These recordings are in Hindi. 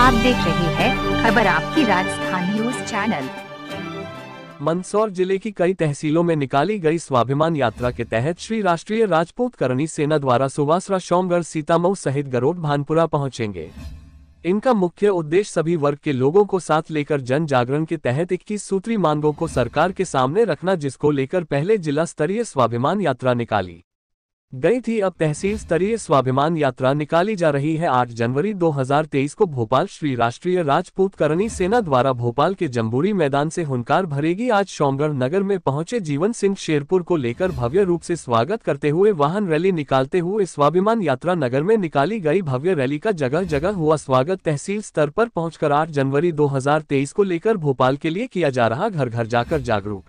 आप देख रहे हैं खबर आपकी राजस्थान न्यूज़ चैनल। मंदसौर ज़िले की कई तहसीलों में निकाली गई स्वाभिमान यात्रा के तहत श्री राष्ट्रीय राजपूत करणी सेना द्वारा सुवासरा सोमगढ़ सीतामऊ सहित गरोड भानपुरा पहुँचेंगे। इनका मुख्य उद्देश्य सभी वर्ग के लोगों को साथ लेकर जन जागरण के तहत 21 सूत्री मांगों को सरकार के सामने रखना जिसको लेकर पहले जिला स्तरीय स्वाभिमान यात्रा निकाली। गई थी अब तहसील स्तरीय स्वाभिमान यात्रा निकाली जा रही है। 8 जनवरी 2023 को भोपाल श्री राष्ट्रीय राजपूत करणी सेना द्वारा भोपाल के जम्बूरी मैदान से हुनकार भरेगी। आज शोमगढ़ नगर में पहुँचे जीवन सिंह शेरपुर को लेकर भव्य रूप से स्वागत करते हुए वाहन रैली निकालते हुए स्वाभिमान यात्रा नगर में निकाली गई। भव्य रैली का जगह जगह हुआ स्वागत। तहसील स्तर पर पहुंचकर 8 जनवरी 2023 को लेकर भोपाल के लिए किया जा रहा घर घर जाकर जागरूक।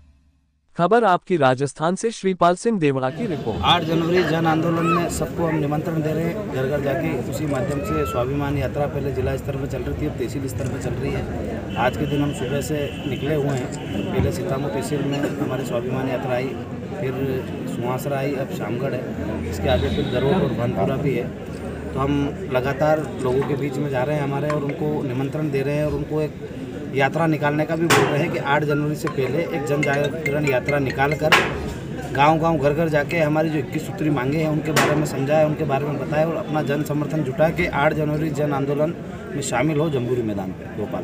खबर आपकी राजस्थान से श्रीपाल सिंह देवड़ा की रिपोर्ट। आठ जनवरी जन आंदोलन में सबको हम निमंत्रण दे रहे हैं, घर घर जाके उसी माध्यम से स्वाभिमान यात्रा पहले जिला स्तर पर चल रही थी, अब तहसील स्तर पर चल रही है। आज के दिन हम सुबह से निकले हुए हैं, पहले सीतामऊ तहसील में हमारी स्वाभिमान यात्रा आई, फिर सुहासरा आई, अब शामगढ़ है। इसके आगे फिर गरोड़ और भानपुरा भी है। तो हम लगातार लोगों के बीच में जा रहे हैं हमारे और उनको निमंत्रण दे रहे हैं और उनको एक यात्रा निकालने का भी बोल रहे हैं कि 8 जनवरी से पहले एक जन जागरण यात्रा निकाल कर गाँव गाँव घर घर जाके हमारी जो इक्कीस सूत्री मांगे हैं, उनके बारे में समझाए, उनके बारे में बताए और अपना जन समर्थन जुटा के आठ जनवरी जन आंदोलन में शामिल हो जम्बूरी मैदान पर भोपाल।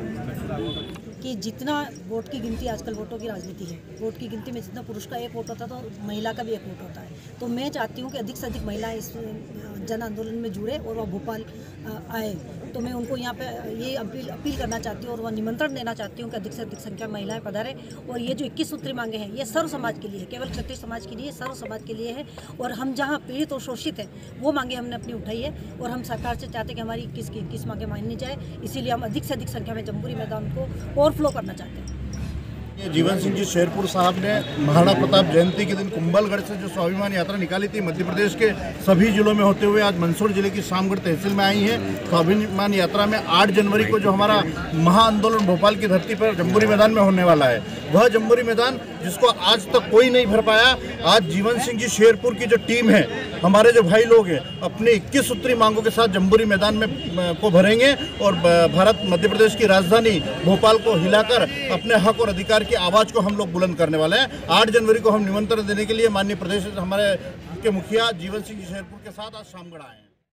कि जितना वोट की गिनती आजकल वोटों की राजनीति है, वोट की गिनती में जितना पुरुष का एक वोट होता है तो महिला का भी एक वोट होता है। तो मैं चाहती हूँ कि अधिक से अधिक महिलाएँ इस जन आंदोलन में जुड़े और वह भोपाल आए। तो मैं उनको यहाँ पे ये अपील अपील करना चाहती हूँ और वह निमंत्रण देना चाहती हूँ कि अधिक से अधिक संख्या महिलाएँ पधारें और ये जो इक्कीस सूत्री मांगे हैं, ये सर्व समाज के लिए है केवल क्षत्रिय समाज के लिए सर्व समाज के लिए है और हम जहाँ पीड़ित और शोषित हैं, वो मांगे हमने अपनी उठाई है और हम सरकार से चाहते हैं कि हमारी इक्कीस की इक्कीस मांगे मानी जाए। इसीलिए हम अधिक से अधिक संख्या में जम्बूरी मैदान को ओवरफ्लो करना चाहते हैं। जीवन सिंह जी, शेरपुर साहब ने महाराणा प्रताप जयंती के दिन कुंभलगढ़ से जो स्वाभिमान यात्रा निकाली थी, मध्य प्रदेश के सभी जिलों में होते हुए आज मंदसौर ज़िले की शामगढ़ तहसील में आई है। स्वाभिमान यात्रा में 8 जनवरी को जो हमारा महा आंदोलन भोपाल की धरती पर जम्बूरी मैदान में होने वाला है। वह जम्बूरी मैदान जिसको आज तक कोई नहीं भर पाया। आज जीवन सिंह जी शेरपुर की जो टीम है, हमारे जो भाई लोग हैं, अपने इक्कीस सूत्री मांगों के साथ जम्बूरी मैदान में को भरेंगे और भारत मध्य प्रदेश की राजधानी भोपाल को हिलाकर अपने हक और अधिकार की आवाज़ को हम लोग बुलंद करने वाले हैं। आठ जनवरी को हम निमंत्रण देने के लिए माननीय प्रदेश हमारे के मुखिया जीवन सिंह जी शेरपुर के साथ आज शामगढ़ आए